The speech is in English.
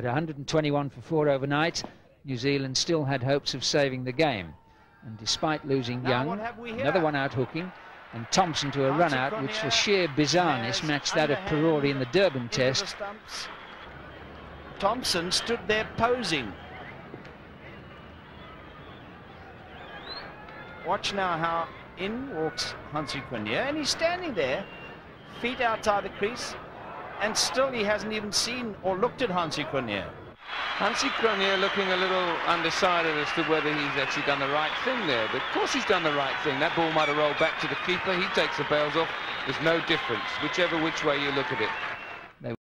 At 121 for four overnight, New Zealand still had hopes of saving the game. And despite losing Now Young, what have we here? another one out hooking, and Thomson to a run out, which for sheer bizarreness matched that of Perori in the Durban Into the test. Thomson stood there posing. Watch now how in walks Hansie Cronje, and he's standing there, feet outside the crease, and still he hasn't even seen or looked at Hansie Cronje. Hansie Cronje looking a little undecided as to whether he's actually done the right thing there. But of course he's done the right thing. That ball might have rolled back to the keeper. He takes the bails off. There's no difference, whichever which way you look at it.